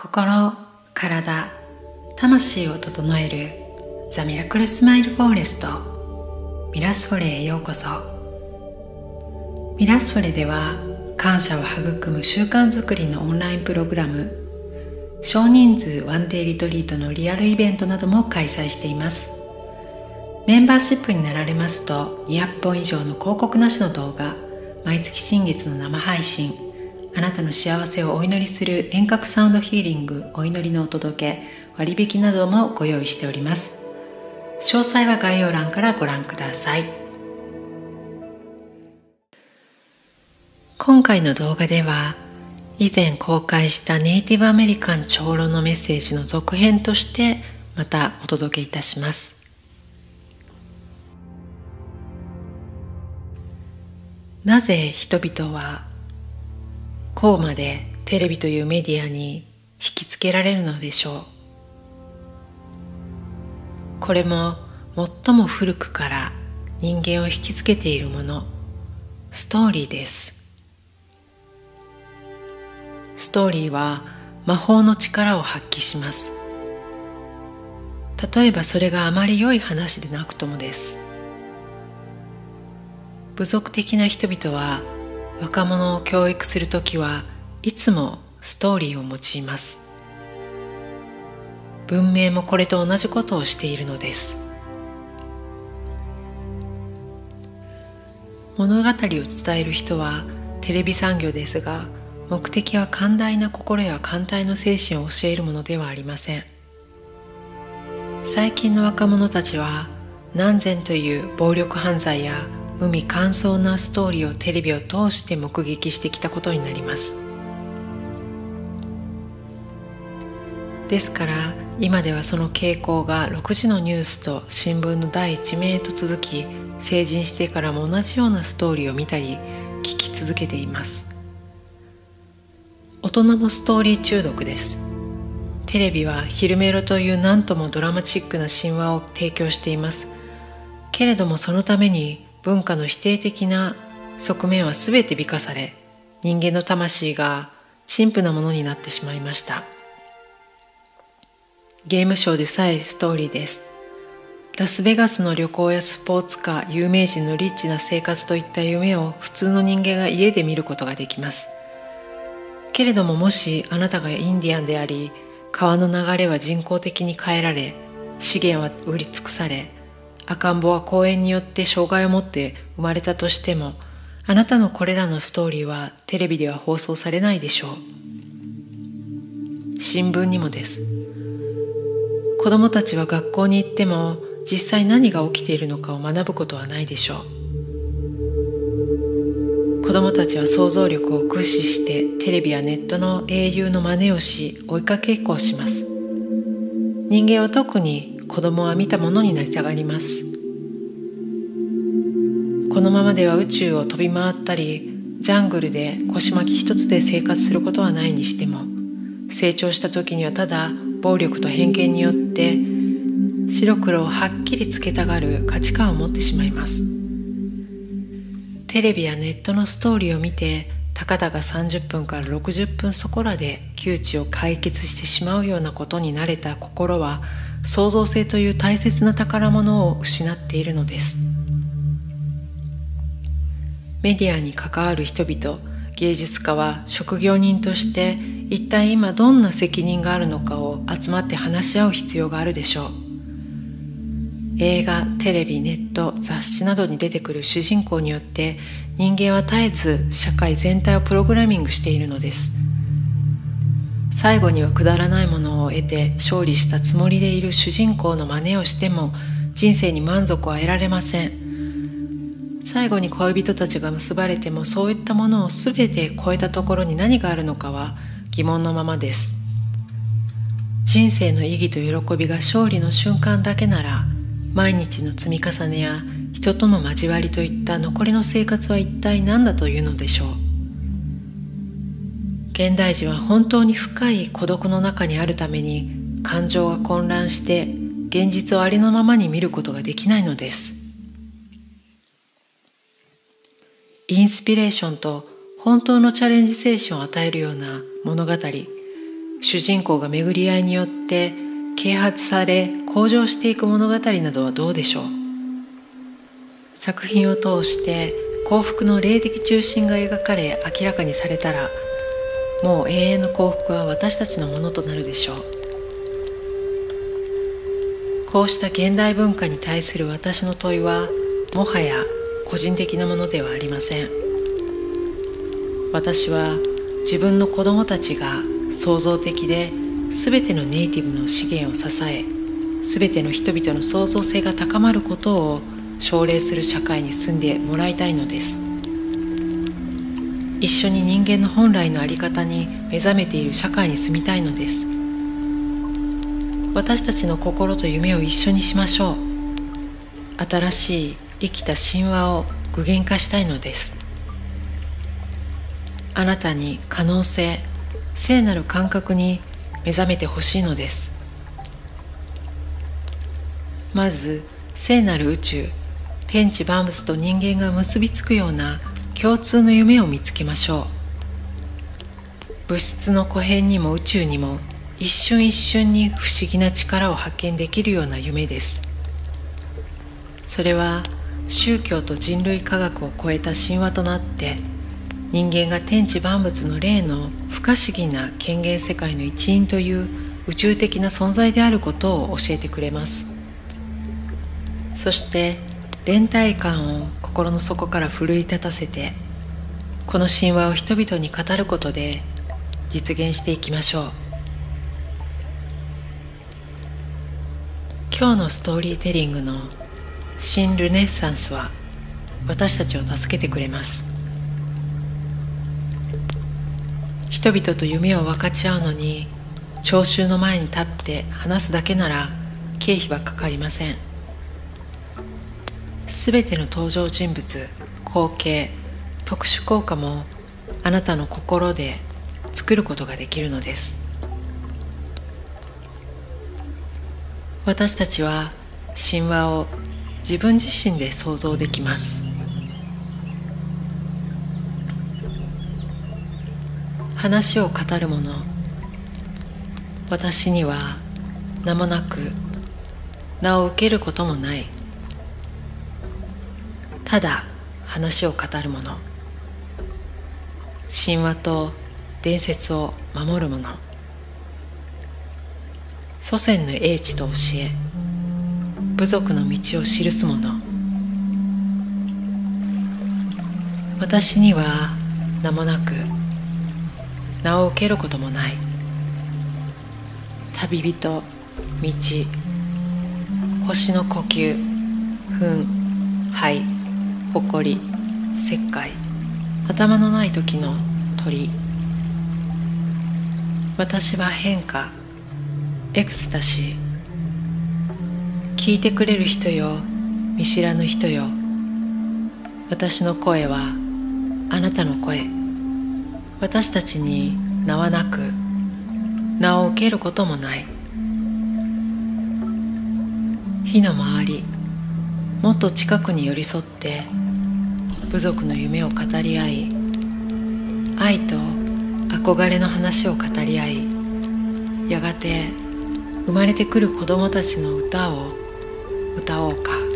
心、体、魂を整えるザ・ミラクルスマイルフォーレスト。ミラスフォレへようこそ。ミラスフォレでは感謝を育む習慣づくりのオンラインプログラム少人数ワンデーリトリートのリアルイベントなども開催しています。メンバーシップになられますと200本以上の広告なしの動画毎月新月の生配信あなたの幸せをお祈りする遠隔サウンドヒーリングお祈りのお届け割引などもご用意しております。詳細は概要欄からご覧ください。今回の動画では以前公開したネイティブアメリカン長老のメッセージの続編としてまたお届けいたします。なぜ人々はこうまでテレビというメディアに引きつけられるのでしょう。これも最も古くから人間を引きつけているもの。ストーリーです。ストーリーは魔法の力を発揮します。例えばそれがあまり良い話でなくともです。部族的な人々は若者を教育する時はいつもストーリーを用います。文明もこれと同じことをしているのです。物語を伝える人はテレビ産業ですが目的は寛大な心や寛大の精神を教えるものではありません。最近の若者たちは何千という暴力犯罪や無味乾燥なストーリーをテレビを通して目撃してきたことになります。ですから今ではその傾向が6時のニュースと新聞の第一名と続き成人してからも同じようなストーリーを見たり聞き続けています。大人もストーリー中毒です。テレビは昼メロという何ともドラマチックな神話を提供しています。けれどもそのために文化の否定的な側面は全て美化され人間の魂が陳腐なものになってしまいました。ゲームショーでさえストーリーです。ラスベガスの旅行やスポーツカー有名人のリッチな生活といった夢を普通の人間が家で見ることができます。けれどももしあなたがインディアンであり川の流れは人工的に変えられ資源は売り尽くされ赤ん坊は公園によって障害を持って生まれたとしてもあなたのこれらのストーリーはテレビでは放送されないでしょう。新聞にもです。子供たちは学校に行っても実際何が起きているのかを学ぶことはないでしょう。子供たちは想像力を駆使してテレビやネットの英雄の真似をし追いかけっこをします。人間は特に子供は見たものになりたがります。このままでは宇宙を飛び回ったりジャングルで腰巻き一つで生活することはないにしても成長した時にはただ暴力と偏見によって白黒をはっきりつけたがる価値観を持ってしまいます。テレビやネットのストーリーを見てたかだが30分から60分そこらで窮地を解決してしまうようなことに慣れた心は創造性という大切な宝物を失っているのです。メディアに関わる人々芸術家は職業人として一体今どんな責任があるのかを集まって話し合う必要があるでしょう。映画テレビネット雑誌などに出てくる主人公によって人間は絶えず社会全体をプログラミングしているのです。最後にはくだらないものを得て勝利したつもりでいる主人公の真似をしても人生に満足は得られません。最後に恋人たちが結ばれてもそういったものを全て超えたところに何があるのかは疑問のままです。人生の意義と喜びが勝利の瞬間だけなら毎日の積み重ねや人との交わりといった残りの生活は一体何だというのでしょう。現代人は本当に深い孤独の中にあるために感情が混乱して現実をありのままに見ることができないのです。インスピレーションと本当のチャレンジ精神を与えるような物語。主人公が巡り合いによって啓発され向上していく物語などはどうでしょう。作品を通して幸福の霊的中心が描かれ明らかにされたらもう永遠の幸福は私たちのものとなるでしょう。こうした現代文化に対する私の問いはもはや個人的なものではありません。私は自分の子供たちが創造的で全てのネイティブの資源を支え全ての人々の創造性が高まることを奨励する社会に住んでもらいたいのです。一緒に人間の本来の在り方に目覚めている社会に住みたいのです。私たちの心と夢を一緒にしましょう。新しい生きた神話を具現化したいのです。あなたに可能性聖なる感覚に目覚めてほしいのです。まず聖なる宇宙天地万物と人間が結びつくような共通の夢を見つけましょう。物質の古変にも宇宙にも一瞬一瞬に不思議な力を発見できるような夢です。それは宗教と人類科学を超えた神話となって人間が天地万物の霊の不可思議な権限世界の一員という宇宙的な存在であることを教えてくれます。そして連帯感を心の底から奮い立たせてこの神話を人々に語ることで実現していきましょう。今日のストーリーテリングの新ルネッサンスは私たちを助けてくれます。人々と夢を分かち合うのに聴衆の前に立って話すだけなら経費はかかりません。すべての登場人物光景特殊効果もあなたの心で作ることができるのです。私たちは神話を自分自身で想像できます。話を語る者私には名もなく名を受けることもない。ただ話を語る者神話と伝説を守る者祖先の英知と教え。部族の道を記す者私には名もなく名を受けることもない。旅人道。星の呼吸糞灰。誇り石灰頭のない時の鳥。私は変化エクスタシー。聞いてくれる人よ見知らぬ人よ。私の声はあなたの声。私たちに名はなく名を受けることもない。火の周りもっと近くに寄り添って部族の夢を語り合い愛と憧れの話を語り合いやがて生まれてくる子供たちの歌を歌おうか。